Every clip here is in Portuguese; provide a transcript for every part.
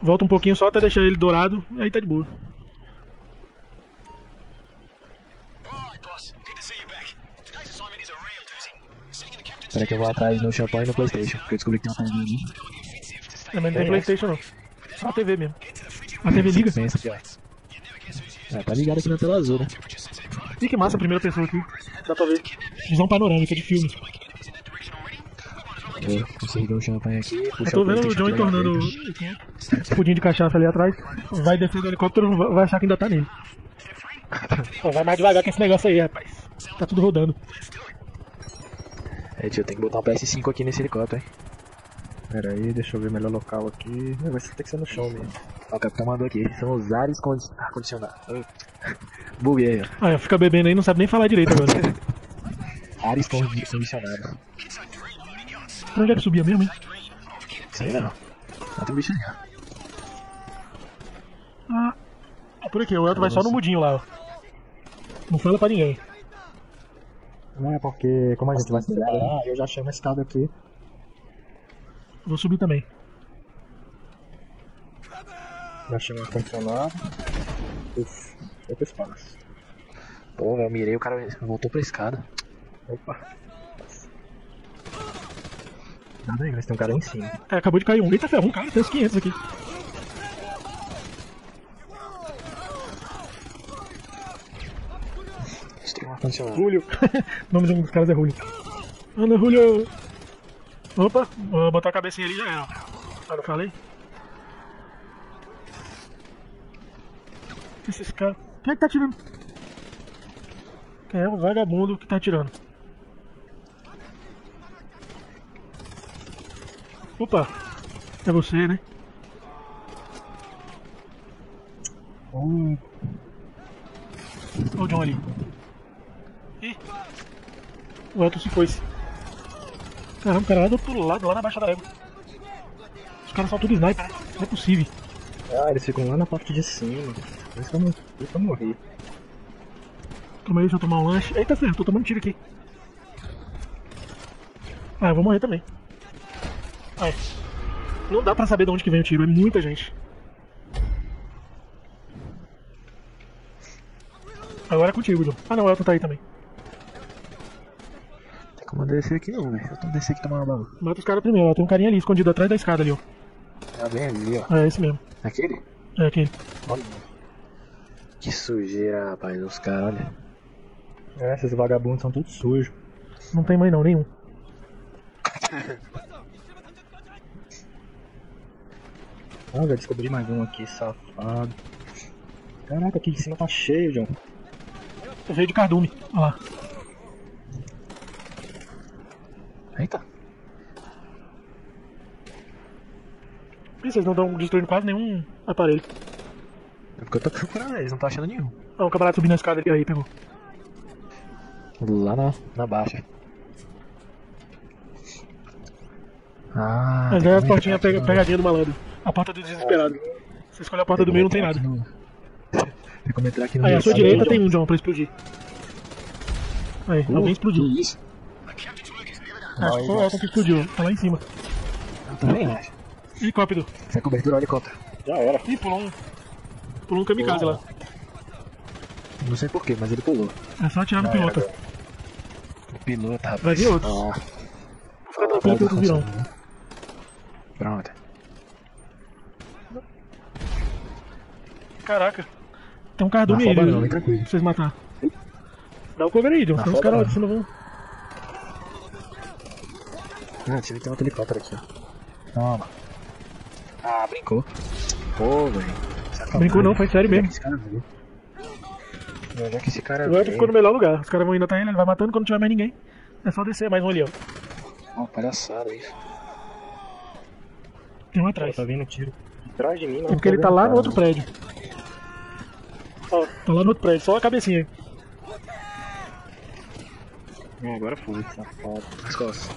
Volta um pouquinho só até deixar ele dourado, aí tá de boa. Espera que eu vou atrás no champanhe e no Playstation, porque eu descobri que tem uma TV ali. Não, mas não tem Playstation não. Só a TV mesmo. A TV liga? Pensa aqui, ó. É, tá ligado aqui na tela azul, né? Ih, que massa a primeira pessoa aqui. Dá pra ver. Visão panorâmica de filme. Eu um champanhe aqui. Eu puxar tô vendo o John entornando dentro. o pudinho de cachaça ali atrás. Vai descer do helicóptero, vai vai achar que ainda tá nele. Pô, vai mais devagar que esse negócio aí, rapaz. Tá tudo rodando. É, tio, tem que botar um PS5 aqui nesse helicóptero, hein? Pera aí, deixa eu ver melhor local aqui. Vai ter que ser no chão mesmo. Ó, o capitão mandou aqui. São os ares condi- ar-condicionados. Buguei aí, ó. Ah, fica bebendo aí, não sabe nem falar direito agora. Ares condi- condicionados. Pra onde é que subia mesmo, hein? Sei não. Mas tem um bicho ali. Ah, por aqui, o Elton vai só no mudinho lá, ó. Não fala pra ninguém. Não é porque, como a gente vai se separar, eu já chamo a escada aqui. Vou subir também. Já chamo o ar-condicionado. Pro espaço. Pô, eu mirei, o cara voltou pra escada. Opa. Aí, mas tem um cara aí em cima. É, acabou de cair um. Eita ferro, um cara, tem uns 500 aqui. Um. Julio. o nome de um dos caras é Julio. Anda, Julio. Opa, vou botar a cabecinha ali já era. Ah, não falei? Esses caras. Quem é que tá atirando? Quem é o vagabundo que tá atirando? Opa, é você, né? Hum, Olha o John ali. Ih, o Elton se foi. Caramba, o cara lá do outro lado, lá na baixa da égua. Os caras são tudo sniper, né? não é possível. ah, eles ficam lá na parte de cima. Isso que eu morri. Calma aí, deixa eu tomar um lanche. Eita, ferro, tô tomando tiro aqui. Ah, eu vou morrer também. Não dá pra saber de onde que vem o tiro, é muita gente. Agora é contigo, John. Ah não, o Elton tá aí também. Tem como eu descer aqui não, velho. Eu tô descer aqui tomar uma bala. Mata os caras primeiro, ó. Tem um carinha ali escondido atrás da escada ali, ó. Tá bem ali, ó. É esse mesmo. Aquele? É aquele. Olha. Que sujeira, rapaz. Os caras, olha. É, esses vagabundos são todos sujos. Não tem mãe não, nenhum. Ah, já descobri mais um aqui, safado. Caraca, aqui em cima tá cheio, John. Veio de cardume. Olha lá. Eita. Ih, vocês não estão destruindo quase nenhum aparelho. É porque eu tô procurando eles, não tô achando nenhum. Ó, o camarada subindo a escada ali, aí, pegou. Lá na, na baixa. Ah, Mas é a portinha pega, pegadinha do malandro. A porta do desesperado. Você escolhe a porta do meio, não tem nada. no- Tem como entrar aqui no Aí, à sua direita tem um, John, pra explodir. Aí, Uh, alguém explodiu. Que isso? Acho que foi o Elton que explodiu. Tá lá em cima. Eu também acho. Helicóptero. Essa é cobertura helicóptero. Já era. Ih, pulou um. Pulou um kamikaze lá. Não sei porquê, mas ele pulou. É só atirar no piloto. O piloto, rapaz. Vai vir outros. Ó, Fica tranquilo que outros virão. Pronto. Caraca. Tem um cardume aí, foba não, vem tranquilo. Pra vocês matar. Dá o cover aí, John. Os foba caras não. lá de cima vão. Ah, tinha que ter outro helicóptero aqui, ó. Toma. Ah, brincou. Pô, velho. Brincou não, foi sério Onde é mesmo. que esse cara veio? Onde é que esse cara veio? ficou no melhor lugar. Os caras vão indo até ele, ele vai matando quando não tiver mais ninguém. É só descer, mais um ali, ó. Ó, palhaçada isso. Tem um atrás. Tá vindo tiro. Atrás de mim, É porque ele tá lá no outro prédio. Ó, tá lá no outro prédio, só a cabecinha. Agora foi, safado. Nas costas.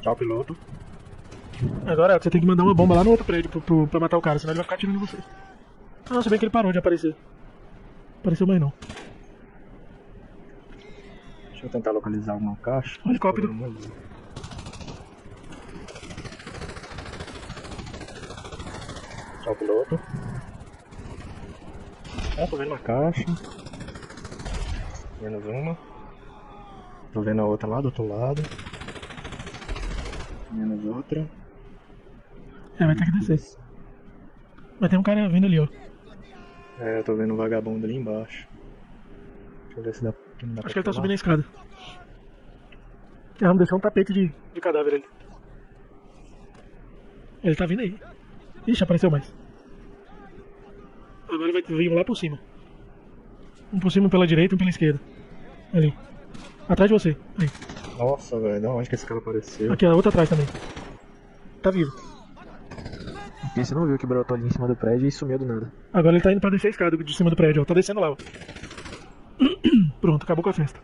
Tchau, piloto. Agora você tem que mandar uma bomba lá no outro prédio pro, pro- pra matar o cara, senão ele vai ficar atirando em você. Ah, se bem que ele parou de aparecer. Apareceu mais não. Deixa eu tentar localizar alguma caixa. Helicóptero. Matar o piloto. Ah, tô vendo uma caixa. Menos uma. Tô vendo a outra lá do outro lado. Menos outra. É, vai ter que descer. Vai ter um cara vindo ali, ó. É, eu tô vendo um vagabundo ali embaixo. Deixa eu ver se dá. dá Acho pra que ele tá subindo a escada. Ah, vamos deixar um tapete de, de cadáver ali. Ele tá vindo aí. Ixi, apareceu mais. Agora vai vir um lá por cima. Um por cima pela direita e um pela esquerda. Ali. Atrás de você. Aí. Nossa, velho, da onde que esse cara apareceu? Aqui, a outra atrás também. Tá vivo. E você não viu que brotou ali em cima do prédio e sumiu do nada. Agora ele tá indo pra descer a escada de cima do prédio, ó. Tá descendo lá, ó. Pronto, acabou com a festa.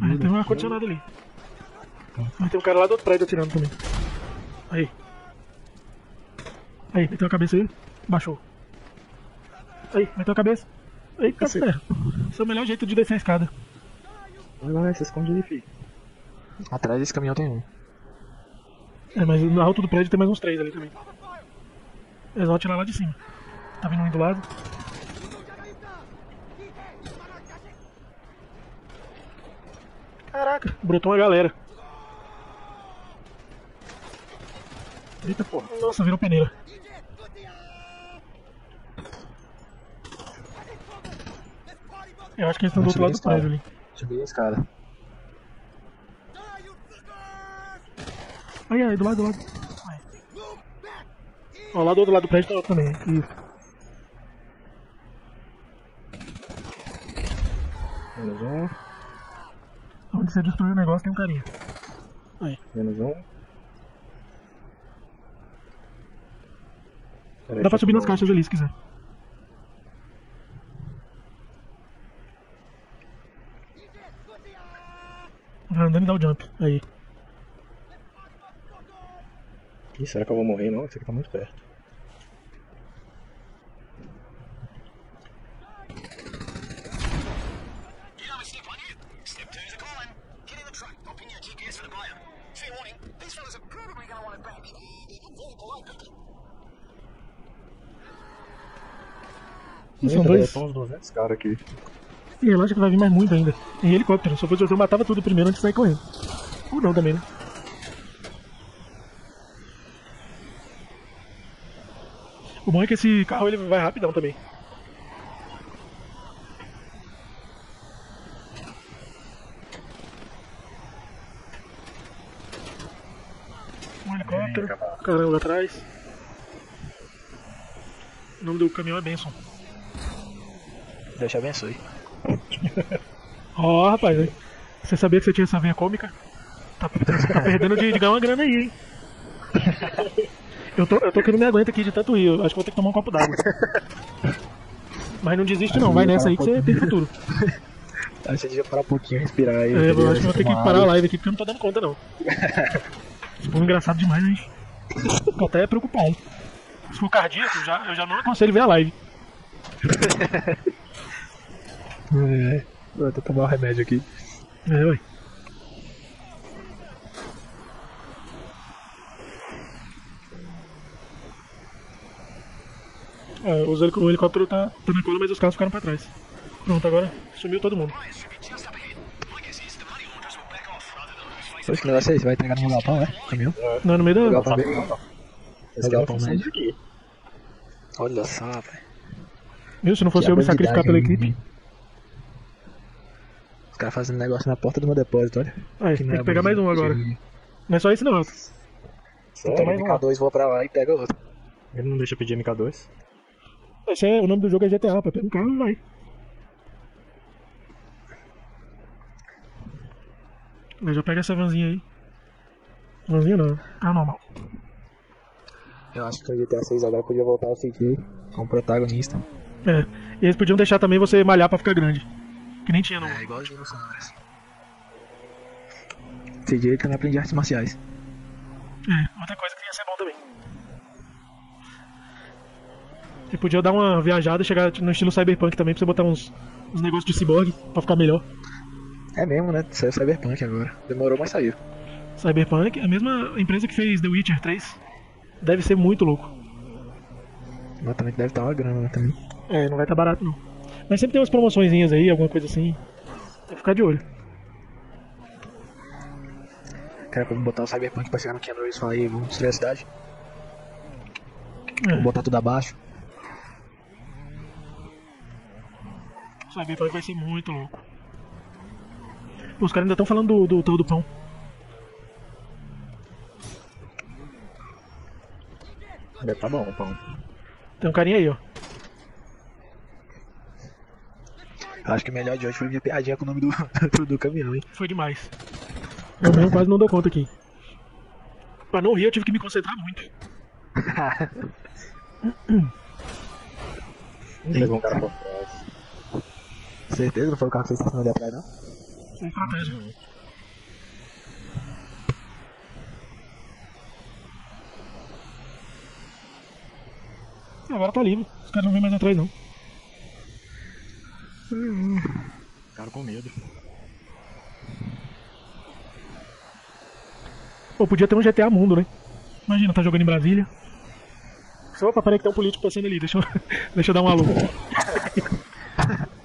Aí tem um ar-condicionado ali. Aí tem um cara lá do outro prédio atirando também. Aí. Aí, meteu a cabeça aí. Baixou. Aí, meteu a cabeça. Aí, tá certo. Esse é o melhor jeito de descer a escada. Vai lá, se esconde aí, filho. Atrás desse caminhão tem um. É, mas no alto do prédio tem mais uns três ali também. Eles vão atirar lá de cima. Tá vindo um do lado. Caraca, brotou uma galera. Eita porra. Nossa, virou peneira. Eu acho que eles estão do outro lado do prédio ali. Subi a escada. Aí, aí, do lado, do lado. Aí. Ó, lá do outro lado do prédio tá outro também. Isso. Menos um, Onde você destruiu o negócio tem um carinha. Aí. menos um. Pera aí, Dá pra subir nas caixas ali se quiser. Vai andando e dá o jump. Aí. Ih, será que eu vou morrer? Não, esse aqui tá muito perto. São uns 200 caras aqui. E relaxa que vai vir mais muito ainda. Em helicóptero. Se eu fosse eu matava tudo primeiro antes de sair correndo. Ou não também, né? O bom é que esse carro ele vai rapidão também. Um helicóptero, caramba atrás. O nome do caminhão é Benson. Deus te abençoe. Ó, rapaz, hein? você sabia que você tinha essa veia cômica? Tá, você tá perdendo de, de ganhar uma grana aí, hein? Eu tô, eu tô que não me aguento aqui de tanto rir, acho que vou ter que tomar um copo d'água. Mas não desiste não, vai nessa aí que você tem futuro. Ah, você devia parar um pouquinho, respirar aí. É, eu acho que vou ter que parar a live aqui porque eu não tô dando conta não. Esse povo é engraçado demais, hein? Fico até preocupado. Se for cardíaco, já, eu já não aconselho ver a live. É, vou até tomar o remédio aqui. É, ué. É, os helic- o helicóptero tá, tá na cola, mas os carros ficaram pra trás. Pronto, agora sumiu todo mundo. Poxa, que negócio é esse? Vai entregar no galpão, é? Caminhão? Não no meio da. Galpão. Esse galpão cara médio. aqui. Olha só, rapaz. Viu? Se não fosse eu me sacrificar pela equipe. Os caras fazendo negócio na porta do meu depósito, olha. Aí, tem que pegar mais um agora. Não é só esse não. Mais um lá. MK2 voa pra lá e pega outro. Ele não deixa pedir MK2? Esse é, o nome do jogo é GTA, rapaz. Pega um carro e vai. Aí já pega essa vanzinha aí. Vanzinha não, carro normal. Eu acho que o GTA 6 agora podia voltar ao CJ como protagonista. É. E eles podiam deixar também você malhar pra ficar grande. Que nem tinha no. É igual o San Andreas. CJ também aprende artes marciais. É, outra coisa que ia ser bom também. E podia dar uma viajada e chegar no estilo cyberpunk também pra você botar uns, uns negócios de cyborg pra ficar melhor. É mesmo, né? Saiu Cyberpunk agora. Demorou, mas saiu. Cyberpunk, a mesma empresa que fez The Witcher 3. Deve ser muito louco. Mas também deve estar uma grana né, também. É, não vai estar barato não. Mas sempre tem umas promoçõezinhas aí, alguma coisa assim. Tem que ficar de olho. Cara, pra botar o Cyberpunk pra chegar no Keanu Reeves e falar aí, vamos destruir a cidade. É. Vamos botar tudo abaixo. Cyberpunk vai ser muito louco. Os caras ainda estão falando do, do tal do pão. Deve tá bom, pão. Tem um carinha aí, ó. Eu acho que o melhor de hoje foi minha piadinha com o nome do, do, caminhão, hein? Foi demais. Eu mesmo quase não dou conta aqui. Pra não rir, eu tive que me concentrar muito. Levou um cara pra trás. Certeza não foi o cara que fez estação ali atrás, não? Sem estratégia. Agora tá livre. Os caras não vêm mais atrás, não. Cara com medo. Pô, podia ter um GTA Mundo, né? Imagina, tá jogando em Brasília. Opa, peraí que tem um político passando ali. Deixa eu, deixa eu dar um alô.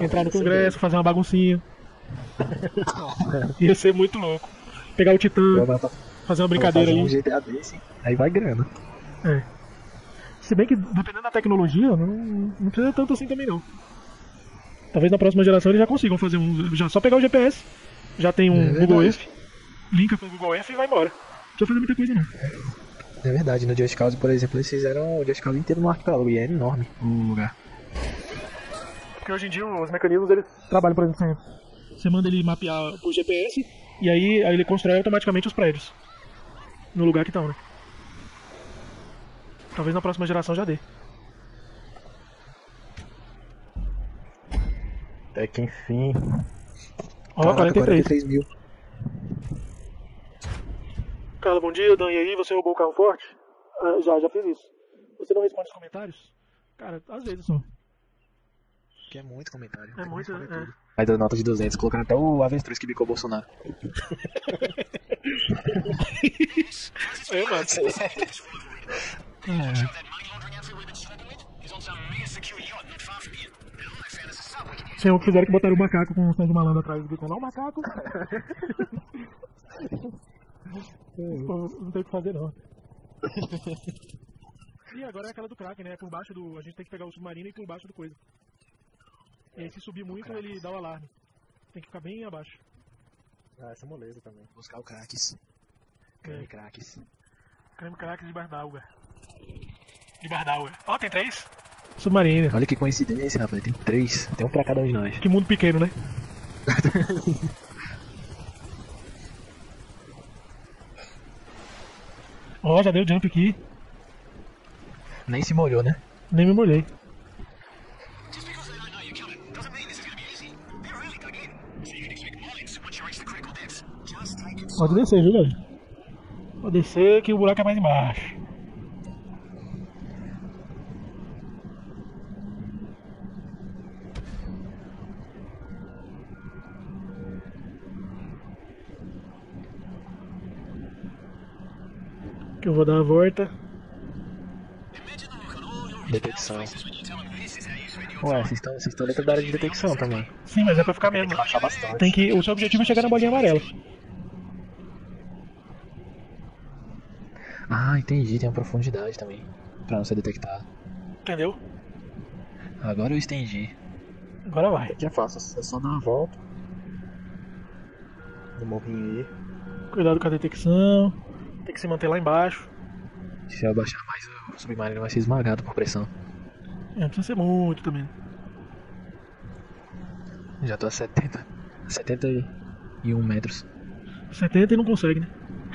Entrar no Congresso, fazer uma baguncinha. Ia ser muito louco. Pegar o Titã, fazer uma brincadeira um ali. GTA desse, aí vai grana. É. Se bem que, dependendo da tecnologia, não, não precisa tanto assim também não. Talvez na próxima geração eles já consigam fazer um. Já só pegar o GPS, já tem um É Google. Earth, linka com o Google Earth e vai embora. Não precisa fazer muita coisa não. É verdade, no Just Cause, por exemplo, eles fizeram o Just Cause inteiro no arquipélago e é enorme o lugar. Porque hoje em dia os mecanismos eles trabalham, por exemplo, você- você manda ele mapear por GPS e aí, aí ele constrói automaticamente os prédios no lugar que estão, né? Talvez na próxima geração já dê. Até que enfim. Ó, Caraca, 43. 43 mil. Carla, bom dia. Dan, e aí, você roubou o carro forte? Ah, já, já fiz isso. Você não responde os comentários? Cara, às vezes só. Que é muito comentário. É muito, responder é. Aí das notas de 200, colocaram até o avestruz que bicou o Bolsonaro. É, mano. Can use. Tem um que fizeram que botaram o macaco com o Sérgio Malandro atrás do bico. Lá o macaco. Pô, não tem o que fazer não. E agora é aquela do Kraken, né? Por baixo do. A gente tem que pegar o submarino e ir por baixo do coisa. E aí se subir muito ele dá o alarme. Tem que ficar bem abaixo. Ah, essa moleza também. Buscar o craques. Creme craques. Creme Kraken de Bardauer. De Bardauer. Ó, tem três? Submarino. Olha que coincidência, rapaz. Tem três. Tem um pra cada um de nós. Que mundo pequeno, né? Ó, já deu jump aqui. Nem se molhou, né? Nem me molhei. Just because they don't know you're coming doesn't mean this is going to be easy. They're really dug in. So you can expect mines once you reach the critical depths. Just take it Pode descer, viu, galera? Pode descer que o buraco é mais embaixo. Que eu vou dar a volta. Detecção. Ué, vocês estão vocês estão dentro da área de detecção também. Sim, mas é pra ficar mesmo. Tem que. O seu objetivo é chegar na bolinha amarela. Ah, entendi. Tem uma profundidade também. Pra não ser detectado. Entendeu? Agora eu estendi. Agora vai. Aqui é fácil. É só dar uma volta. No morrinho aí. Cuidado com a detecção. Tem que se manter lá embaixo. Se eu abaixar mais, o submarino vai ser esmagado por pressão. É, não precisa ser muito também. Já tô a 70. 71 metros. 70 e não consegue, né?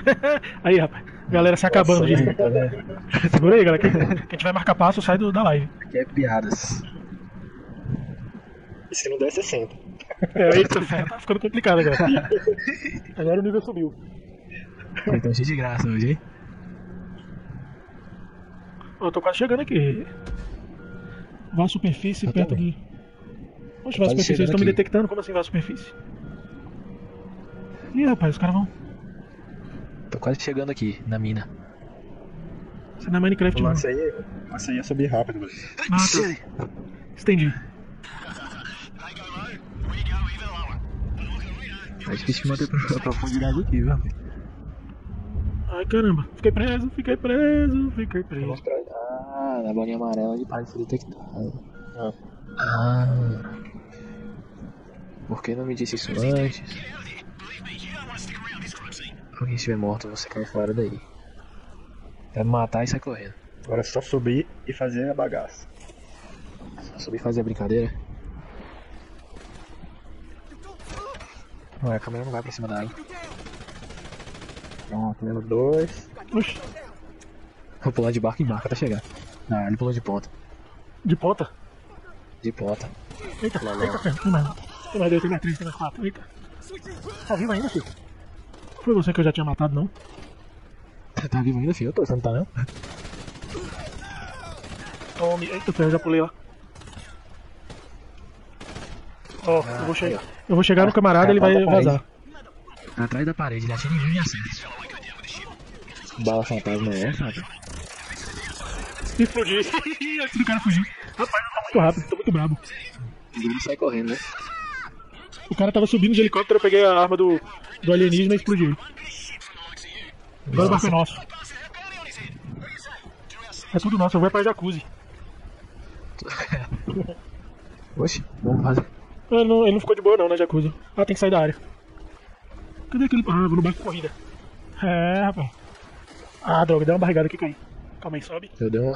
aí, rapaz. Galera se acabando já. Tá vendo? Segura aí, galera. Quem, quem tiver marca passo, sai do, da live. Aqui é piadas. E se não der 60? É, fé, tá ficando complicado agora. Agora o nível subiu. Então cheio de graça hoje, hein? Eu tô quase chegando aqui. Vá à superfície Eu perto também. de. Oxe, vá à quase superfície, eles estão me detectando? Como assim vá à superfície? Ih, rapaz, os caras vão. Quase chegando aqui, na mina. Você não é Minecraft, O não. lance aí, lance aí é subir rápido, velho. Ah, tá. Estendi. É difícil de manter a profundidade aqui, viu? Ai, caramba. Fiquei preso, fiquei preso, fiquei preso. Ah, na bolinha amarela de parece detectado. Ah. Ah. Por que não me disse isso antes? Scene. Alguém estiver morto, você cai fora daí. Vai me matar e sai correndo. Agora é só subir e fazer a bagaça. Só subir e fazer a brincadeira. Ué, a câmera não vai pra cima da água. Pronto, 2. Oxi, Vou pular de barco em barco até chegar. Ah, ele pulou de ponta. de ponta. De ponta. Eita, eita, ferro. Tem mais. Tem mais dois, tem mais três, tem mais quatro. Eita. Tá vivo ainda, filho? Foi você que eu já tinha matado, não? Tá vivo ainda, filho? Eu tô, você não tá não? Tome. Eita, ferro, já pulei lá. Ó, eu vou chegar. Eu vou chegar no camarada, ele vai Tá na vazar. Atrás da parede, ele atira em mim e acerta. Bala fantasma é essa, rapaz? Explodi. Antes do cara fugir. Rapaz, eu tô muito rápido, tô muito brabo. Ele sai correndo, né? O cara tava subindo de helicóptero, eu peguei a arma do, do alienígena e explodi ele. Agora o barco é nosso. É tudo nosso, eu vou pra jacuzzi. Oxe, vamos fazer. Ah, não, ele não ficou de boa não na jacuzzi. Ah, tem que sair da área. Cadê aquele. Ah, vou no barco corrida. É, rapaz. Ah, droga, deu uma barrigada aqui, caí. Calma aí, sobe. Eu dei um.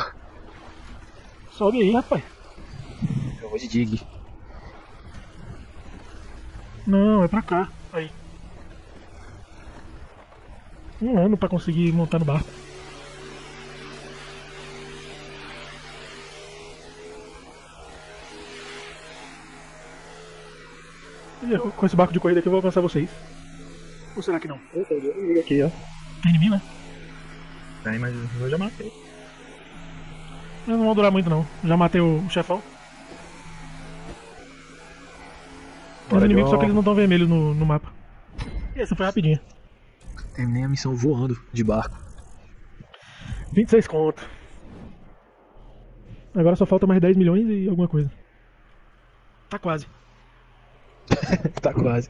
Sobe aí, rapaz. Eu vou de dig. Não, é pra cá. Aí. Um ano pra conseguir montar no barco. E eu, Com esse barco de corrida aqui eu vou alcançar vocês. Ou será que não? Liga aqui, ó. Tem inimigo, né? Tem, mas eu já matei. Mas não vão durar muito não. Já matei o chefão. Tem Bora, inimigos, só que eles não estão vermelhos no, no mapa. E essa foi rapidinha. Terminei a missão voando de barco. 26 conto. Agora só falta mais 10 milhões e alguma coisa. Tá quase. tá quase.